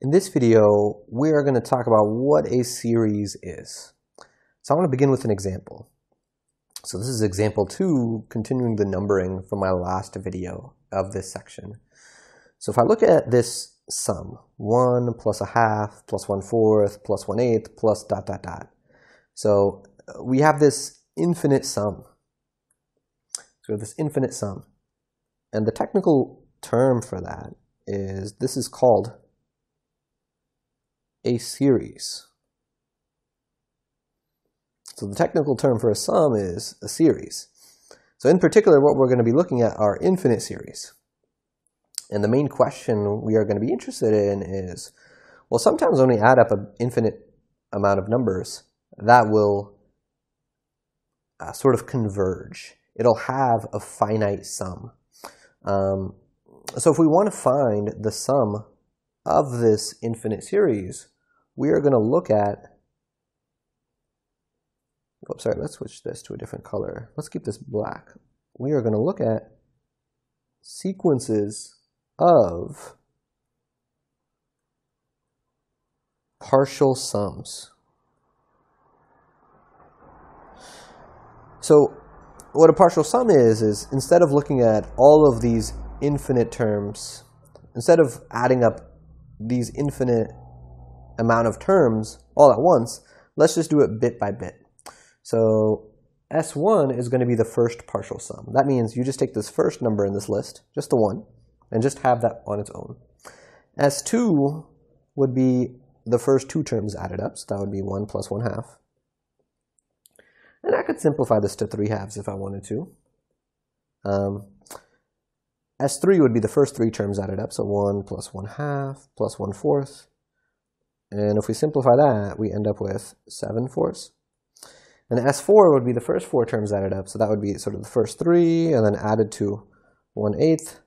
In this video, we are going to talk about what a series is. So I want to begin with an example. So this is example two, continuing the numbering from my last video of this section. So if I look at this sum, 1 plus a half, plus 1 fourth, plus 1 eighth, plus dot dot dot. So uh, we have this infinite sum. So we have this infinite sum. And the technical term for that is, this is called a series. So the technical term for a sum is a series. So in particular, what we're going to be looking at are infinite series. And the main question we are going to be interested in is, well, sometimes when we add up an infinite amount of numbers, that will uh, sort of converge. It'll have a finite sum. Um, so if we want to find the sum of this infinite series, we are going to look at, oh, sorry, let's switch this to a different color. Let's keep this black. We are going to look at sequences of partial sums. So what a partial sum is, is instead of looking at all of these infinite terms, instead of adding up these infinite amount of terms all at once, let's just do it bit by bit. So S1 is going to be the first partial sum. That means you just take this first number in this list, just the 1, and just have that on its own. S2 would be the first two terms added up, so that would be 1 plus 1 half. And I could simplify this to 3 halves if I wanted to. Um, S3 would be the first three terms added up, so 1 plus 1 half plus 1 fourth. And if we simplify that, we end up with 7 fourths. And S4 would be the first four terms added up, so that would be sort of the first three, and then added to 1 eighth,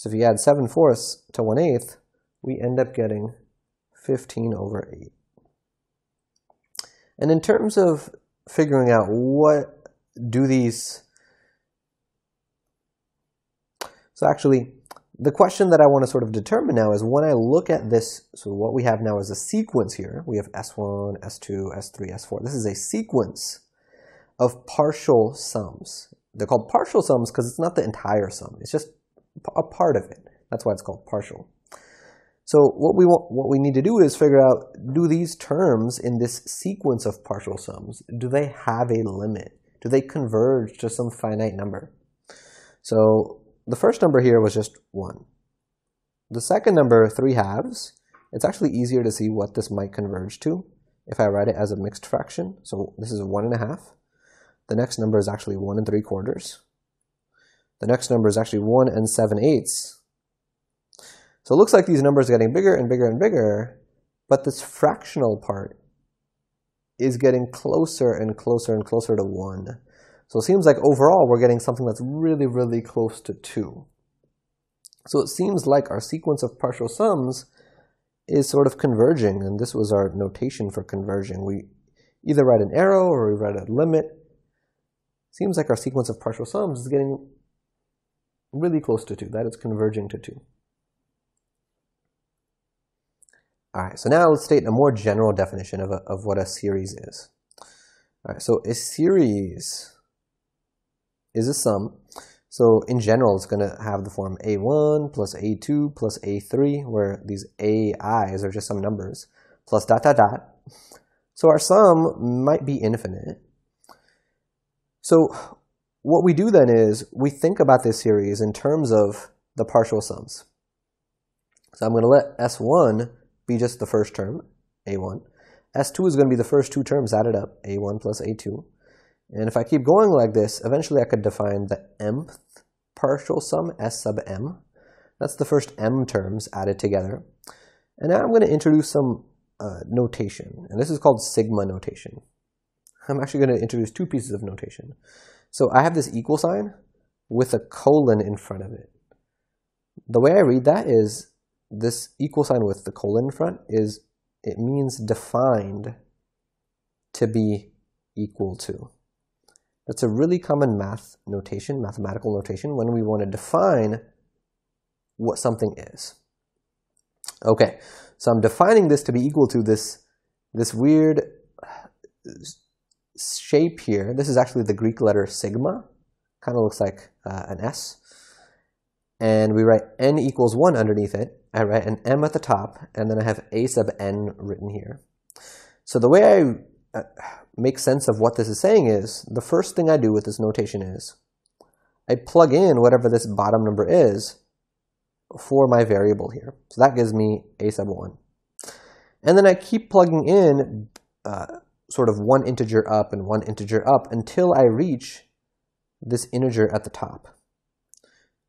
so if you add 7 fourths to 1 eighth, we end up getting 15 over 8. And in terms of figuring out what do these... So actually, the question that I want to sort of determine now is when I look at this, so what we have now is a sequence here. We have S1, S2, S3, S4. This is a sequence of partial sums. They're called partial sums because it's not the entire sum. It's just a part of it. That's why it's called partial. So what we want, what we need to do is figure out, do these terms in this sequence of partial sums, do they have a limit? Do they converge to some finite number? So the first number here was just 1. The second number, 3 halves, it's actually easier to see what this might converge to if I write it as a mixed fraction. So this is 1 and a half. The next number is actually 1 and 3 quarters. The next number is actually 1 and 7 eighths. So it looks like these numbers are getting bigger and bigger and bigger, but this fractional part is getting closer and closer and closer to 1. So it seems like overall we're getting something that's really, really close to 2. So it seems like our sequence of partial sums is sort of converging, and this was our notation for converging. We either write an arrow or we write a limit. Seems like our sequence of partial sums is getting really close to 2. That is converging to 2. All right, so now let's state a more general definition of, a, of what a series is. All right, so a series is a sum. So in general, it's going to have the form a1 plus a2 plus a3, where these ai's are just some numbers, plus dot dot dot. So our sum might be infinite. So what we do then is we think about this series in terms of the partial sums. So I'm going to let S1 be just the first term, A1. S2 is going to be the first two terms added up, A1 plus A2. And if I keep going like this, eventually I could define the mth partial sum, S sub m. That's the first m terms added together. And now I'm going to introduce some uh, notation. And this is called sigma notation. I'm actually going to introduce two pieces of notation. So I have this equal sign with a colon in front of it. The way I read that is this equal sign with the colon in front is it means defined to be equal to. That's a really common math notation, mathematical notation, when we want to define what something is. Okay, so I'm defining this to be equal to this, this weird shape here. This is actually the Greek letter sigma. Kind of looks like uh, an S. And we write n equals 1 underneath it. I write an m at the top, and then I have a sub n written here. So the way I uh, make sense of what this is saying is, the first thing I do with this notation is, I plug in whatever this bottom number is for my variable here. So that gives me a sub 1. And then I keep plugging in uh, sort of one integer up and one integer up until I reach this integer at the top.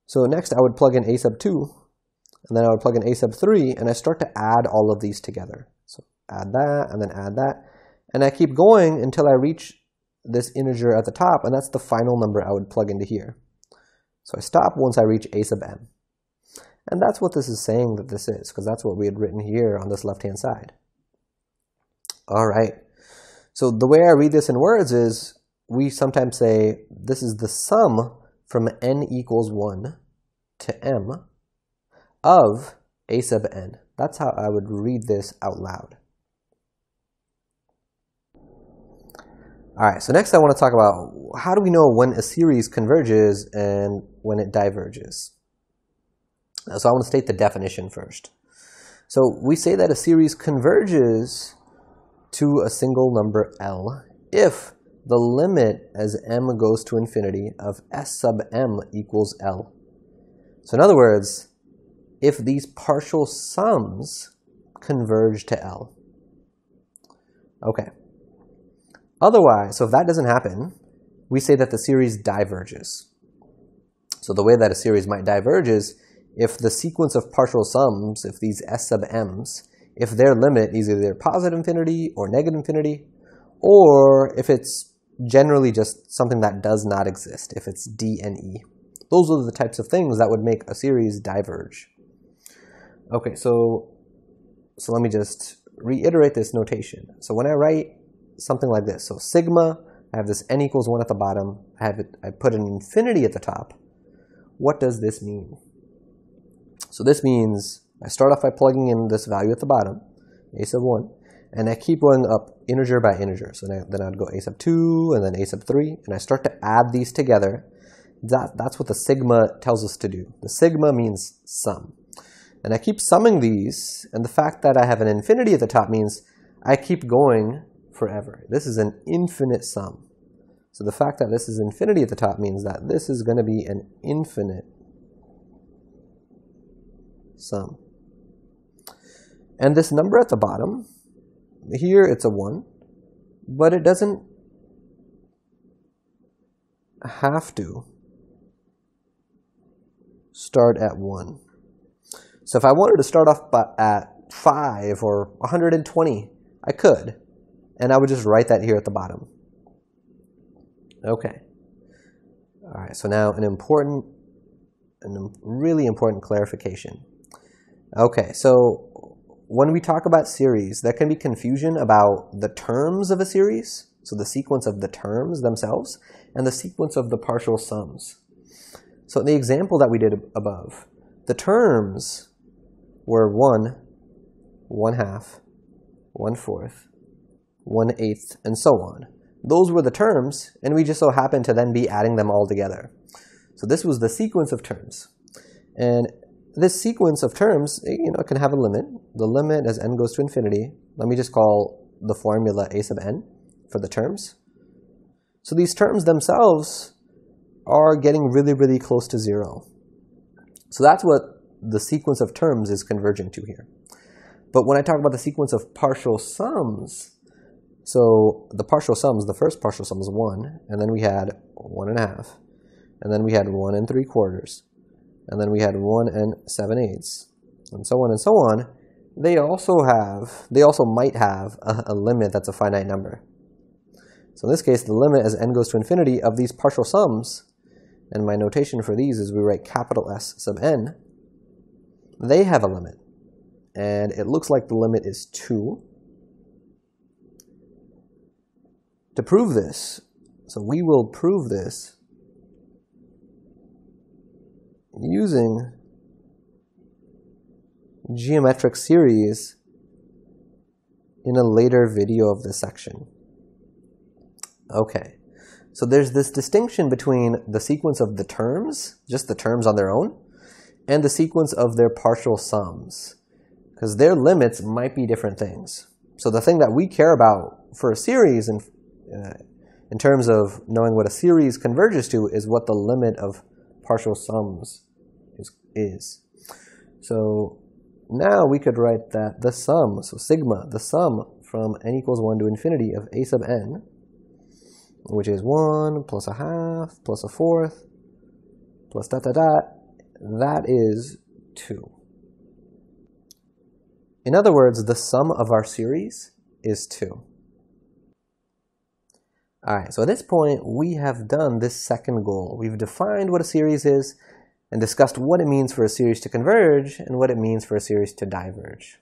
So next I would plug in a sub 2, and then I would plug in a sub 3, and I start to add all of these together. So add that, and then add that. And I keep going until I reach this integer at the top, and that's the final number I would plug into here. So I stop once I reach a sub m. And that's what this is saying that this is, because that's what we had written here on this left-hand side. All right. So the way I read this in words is, we sometimes say this is the sum from n equals 1 to m of a sub n. That's how I would read this out loud. All right, so next I want to talk about how do we know when a series converges and when it diverges. Uh, so I want to state the definition first. So we say that a series converges to a single number L if the limit as m goes to infinity of s sub m equals L. So in other words, if these partial sums converge to L. Okay. Otherwise, so if that doesn't happen, we say that the series diverges. So the way that a series might diverge is if the sequence of partial sums, if these s sub m's, if their limit is either positive infinity or negative infinity, or if it's generally just something that does not exist, if it's d and e. Those are the types of things that would make a series diverge. Okay, so, so let me just reiterate this notation. So when I write something like this. So sigma, I have this n equals 1 at the bottom. I have it, I put an infinity at the top. What does this mean? So this means I start off by plugging in this value at the bottom, a sub 1, and I keep going up integer by integer. So then, I'd go a sub 2 and then a sub 3, and I start to add these together. That, that's what the sigma tells us to do. The sigma means sum. And I keep summing these, and the fact that I have an infinity at the top means I keep going forever. This is an infinite sum. So the fact that this is infinity at the top means that this is going to be an infinite sum. And this number at the bottom, here it's a 1, but it doesn't have to start at 1. So if I wanted to start off at 5 or 120, I could. And I would just write that here at the bottom. Okay. All right, so now an important, a really important clarification. Okay, so when we talk about series, there can be confusion about the terms of a series, so the sequence of the terms themselves, and the sequence of the partial sums. So in the example that we did above, the terms were 1, 1 half, 1 fourth, one eighth, and so on. Those were the terms, and we just so happened to then be adding them all together. So this was the sequence of terms. And this sequence of terms, eh, you know, can have a limit. The limit as n goes to infinity, let me just call the formula a sub n for the terms. So these terms themselves are getting really, really close to zero. So that's what the sequence of terms is converging to here. But when I talk about the sequence of partial sums, so the partial sums, the first partial sum is 1, and then we had 1 and a half, and then we had 1 and 3 quarters, and then we had 1 and 7 eighths, and so on and so on. They also have, they also might have a, a limit that's a finite number. So in this case, the limit as n goes to infinity of these partial sums, and my notation for these is we write capital S sub n, they have a limit. And it looks like the limit is 2. To prove this. So we will prove this using geometric series in a later video of this section. Okay, so there's this distinction between the sequence of the terms, just the terms on their own, and the sequence of their partial sums, because their limits might be different things. So the thing that we care about for a series in, uh, in terms of knowing what a series converges to is what the limit of partial sums is. is. So now we could write that the sum, so sigma, the sum from n equals 1 to infinity of a sub n, which is 1 plus a half plus a fourth plus dot dot dot, that is 2. In other words, the sum of our series is 2. Alright, so at this point, we have done this second goal. We've defined what a series is and discussed what it means for a series to converge and what it means for a series to diverge.